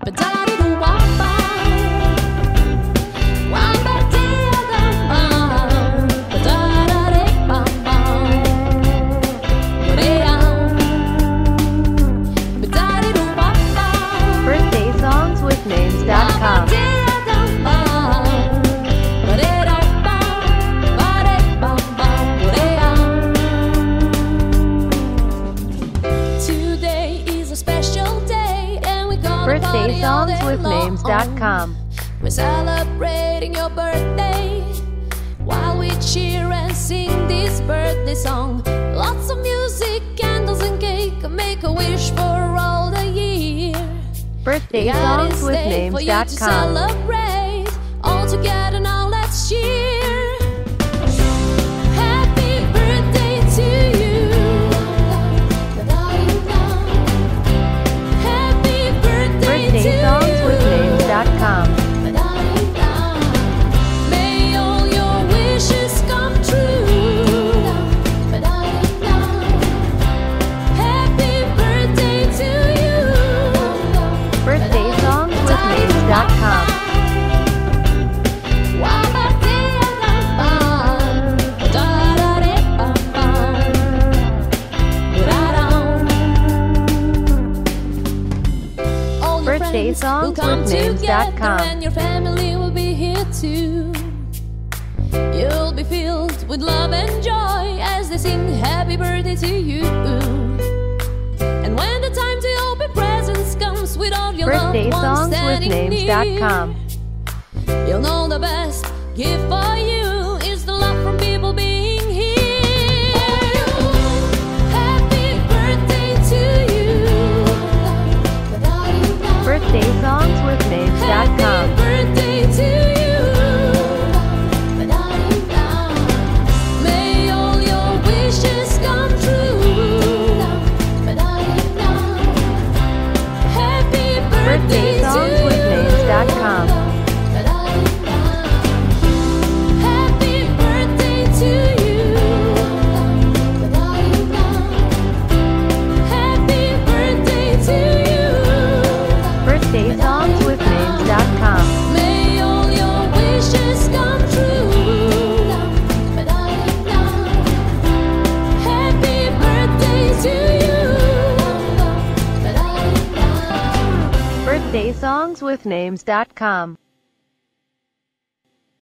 Birthday names.com. We're celebrating your birthday while we cheer and sing this birthday song. Lots of music, candles and cake, make a wish for all the year. Birthday We songs with day for you to names.com. celebrate. All together All your Birthday songs will come with names.com. together and your family will be here too. You'll be filled with love and joy as they sing happy birthday to you. And when the time to open presents comes with all your Birthday loved ones standing near, you'll know the best gift for you you.